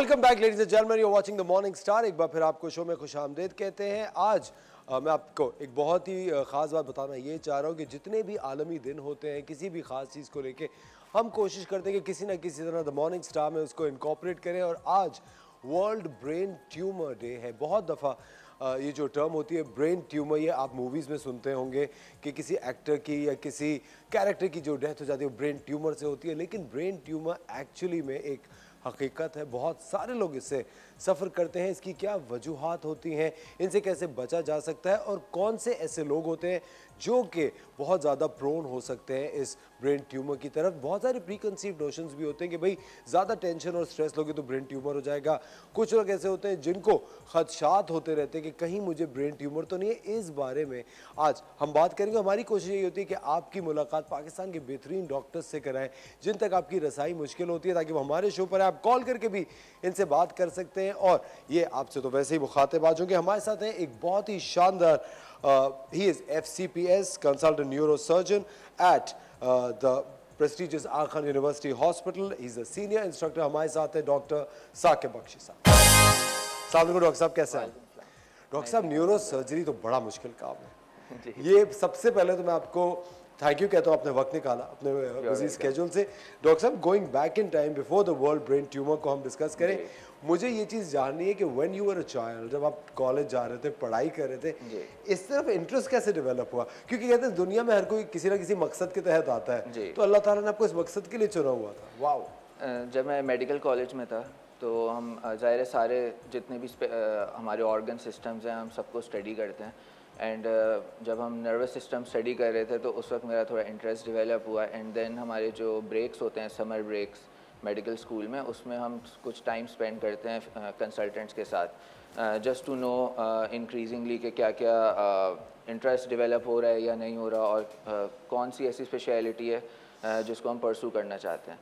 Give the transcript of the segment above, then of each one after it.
Welcome back ladies and gentleman you watching the morning star एक बार फिर आपको शो में खुश आमदेद कहते हैं। आज आ, मैं आपको एक बहुत ही ख़ास बात बताना ये चाह रहा हूँ कि जितने भी आलमी दिन होते हैं किसी भी ख़ास चीज़ को लेके हम कोशिश करते हैं कि किसी ना किसी तरह द मॉर्निंग स्टार में उसको इनकॉपरेट करें। और आज वर्ल्ड ब्रेन ट्यूमर डे है। बहुत दफ़ा ये जो टर्म होती है ब्रेन ट्यूमर ये आप मूवीज़ में सुनते होंगे कि किसी एक्टर की या किसी कैरेक्टर की जो डेथ हो जाती है ब्रेन ट्यूमर से होती है। लेकिन ब्रेन ट्यूमर एक्चुअली में एक हकीकत है, बहुत सारे लोग इससे सफ़र करते हैं, इसकी क्या वजूहत होती हैं, इनसे कैसे बचा जा सकता है और कौन से ऐसे लोग होते हैं जो कि बहुत ज़्यादा प्रोन हो सकते हैं इस ब्रेन ट्यूमर की तरफ़। बहुत सारे प्री कंसीव नोशंस भी होते हैं कि भाई, ज़्यादा टेंशन और स्ट्रेस लोगे तो ब्रेन ट्यूमर हो जाएगा। कुछ लोग ऐसे होते हैं जिनको खदशात होते रहते हैं कि कहीं मुझे ब्रेन ट्यूमर तो नहीं है। इस बारे में आज हम बात करेंगे। हमारी कोशिश यही होती है कि आपकी मुलाकात पाकिस्तान के बेहतरीन डॉक्टर्स से कराएँ, जिन तक आपकी रसाई मुश्किल होती है, ताकि वो हमारे शो पर आप कॉल करके भी इनसे बात कर सकते हैं। और ये आपसे तो वैसे ही मुखातिब आ चुके हमारे साथ हैं एक बहुत ही शानदार he is F C P S consultant neurosurgeon at the prestigious Aga Khan university hospital is a senior instructor हमारे साथ है डॉक्टर साकिब बख्शी साहब। साहब डॉक्टर साहब कैसे हैं? डॉक्टर साहब न्यूरो सर्जरी तो बड़ा मुश्किल काम है। ये सबसे पहले तो मैं आपको थैंक यू कहता हूँ अपने वक्त निकाला अपने बिज़ी स्केड्यूल से। डॉक्टर साहब going back in time before the world brain tumour को हम डिस्कस करें मुझे ये चीज़ जाननी है कि when you were a child जब आप कॉलेज जा रहे थे पढ़ाई कर रहे थे इस तरफ़ इंटरेस्ट कैसे डेवलप हुआ? क्योंकि कहते हैं दुनिया में हर कोई किसी ना किसी मकसद के तहत आता है। तो अल्लाह ताला ने आपको इस मकसद के लिए चुना हुआ था। वाह जब मैं मेडिकल कॉलेज में था तो हम ज़ाहिर सारे जितने भी हमारे ऑर्गन सिस्टम्स हैं हम सबको स्टडी करते हैं। एंड uh, जब हम नर्वस सिस्टम स्टडी कर रहे थे तो उस वक्त मेरा थोड़ा इंटरेस्ट डेवलप हुआ। एंड देन हमारे जो ब्रेक्स होते हैं समर ब्रेक्स मेडिकल स्कूल में उसमें हम कुछ टाइम स्पेंड करते हैं कंसल्टेंट्स uh, के साथ। जस्ट टू नो इंक्रीजिंगली कि क्या क्या इंटरेस्ट uh, डेवलप हो रहा है या नहीं हो रहा और uh, कौन सी ऐसी स्पेशलिटी है uh, जिसको हम परसू करना चाहते हैं।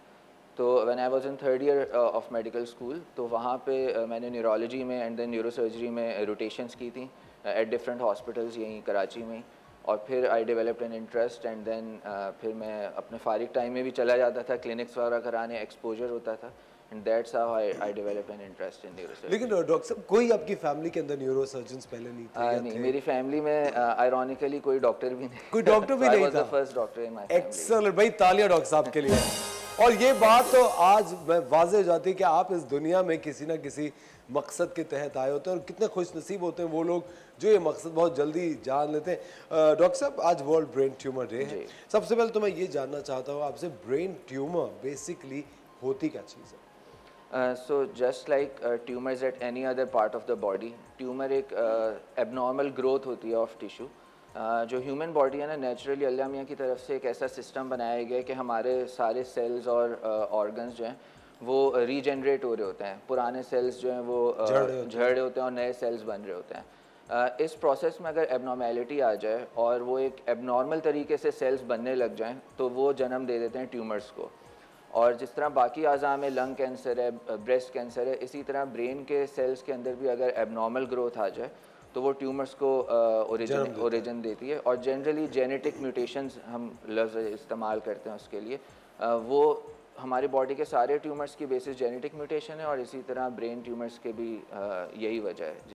तो when I was in third year of medical school तो वहाँ पे uh, मैंने न्यूरोलॉजी में एंड देन न्यूरोसर्जरी में रोटेशंस की थी। एट डिफरेंट हॉस्पिटल्स यहीं कराची में और फिर I developed an interest and then फिर मैं अपने फारिग टाइम में भी चला जाता था क्लिनिक्स वगैरह कराने एक्सपोजर होता था and that's how I I develop an interest in neurosurgeon लेकिन डॉक्टर साहब कोई आपकी फैमिली के अंदर न्यूरोसर्जन्स पहले नहीं थे uh, नहीं मेरी फैमिली में आयरॉनिकली uh, कोई डॉक्टर भी नहीं। कोई डॉक्टर भी नहीं था? First doctor in my excellent भाई तालियाँ डॉक्टर साहब के लिए। और ये बात तो आज वाजे हो जाती है कि आप इस दुनिया में किसी ना किसी मकसद के तहत आए होते हैं और कितने खुश नसीब होते हैं वो लोग जो ये मकसद बहुत जल्दी जान लेते हैं। डॉक्टर साहब आज वर्ल्ड ब्रेन ट्यूमर डे है। सबसे पहले तो मैं ये जानना चाहता हूँ आपसे ब्रेन ट्यूमर बेसिकली होती क्या चीज़ है? So just like tumours at any other part of the body tumour एक एबनॉर्मल ग्रोथ होती है ऑफ़ टिश्यू जो ह्यूमन बॉडी है ना नेचुरली अल्लाह मियाँ की तरफ़ से एक ऐसा सिस्टम बनाया गया कि हमारे सारे सेल्स और ऑर्गन्स जो हैं वो रीजनरेट हो रहे होते हैं। पुराने सेल्स जो हैं वो झड़ रहे होते हैं। और नए सेल्स बन रहे होते हैं। इस प्रोसेस में अगर एबनॉर्मेलिटी आ जाए और वो एक एबनॉर्मल तरीके से सेल्स बनने लग जाएँ तो वो जन्म दे देते हैं ट्यूमर्स को। और जिस तरह बाकी अज़ा में लंग कैंसर है ब्रेस्ट कैंसर है इसी तरह ब्रेन के सेल्स के अंदर भी अगर एबनॉर्मल ग्रोथ आ जाए तो वो ट्यूमर्स को ओरिजिन ओरिजिन देती है। और जनरली जेनेटिक म्यूटेशंस हम लफ्ज़ इस्तेमाल करते हैं उसके लिए। आ, वो हमारी बॉडी के सारे ट्यूमर्स की बेसिस जेनेटिक म्यूटेशन है और इसी तरह ब्रेन ट्यूमर्स के भी uh, यही वजह है।